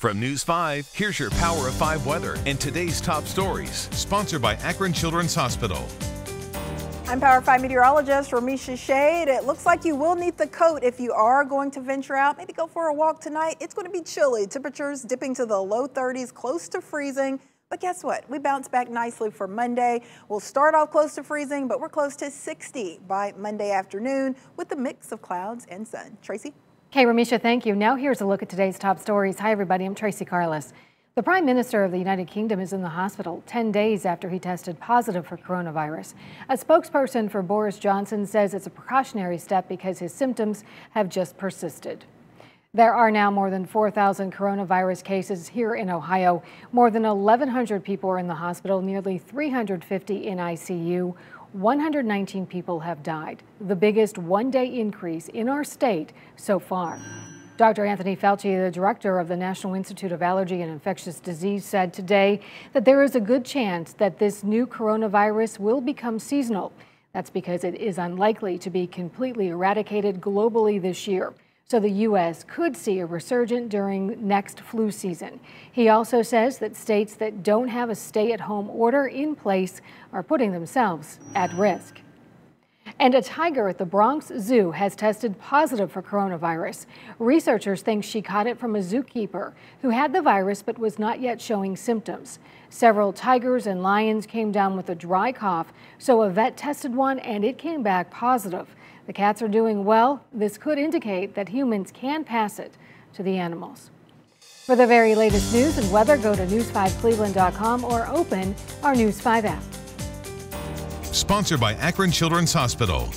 From News 5, here's your Power of 5 weather and today's top stories. Sponsored by Akron Children's Hospital. I'm Power 5 meteorologist Remeisha Shade. It looks like you will need the coat if you are going to venture out. Maybe go for a walk tonight. It's going to be chilly. Temperatures dipping to the low 30s, close to freezing. But guess what? We bounce back nicely for Monday. We'll start off close to freezing, but we're close to 60 by Monday afternoon with a mix of clouds and sun. Tracy? Okay, Remeisha, thank you. Now here's a look at today's top stories. Hi, everybody. I'm Tracy Carloss. The Prime Minister of the United Kingdom is in the hospital 10 days after he tested positive for coronavirus. A spokesperson for Boris Johnson says it's a precautionary step because his symptoms have just persisted. There are now more than 4,000 coronavirus cases here in Ohio. More than 1,100 people are in the hospital, nearly 350 in ICU. 119 people have died, the biggest one day increase in our state so far. Dr. Anthony Fauci, the director of the National Institute of Allergy and Infectious Disease, said today that there is a good chance that this new coronavirus will become seasonal. That's because it is unlikely to be completely eradicated globally this year so the U.S. could see a resurgence during next flu season. He also says that states that don't have a stay at home order in place are putting themselves at risk. And a tiger at the Bronx Zoo has tested positive for coronavirus. Researchers think she caught it from a zookeeper who had the virus but was not yet showing symptoms. Several tigers and lions came down with a dry cough, so a vet tested one and it came back positive. The cats are doing well. This could indicate that humans can pass it to the animals. For the very latest news and weather, go to news5cleveland.com or open our News 5 app. Sponsored by Akron Children's Hospital.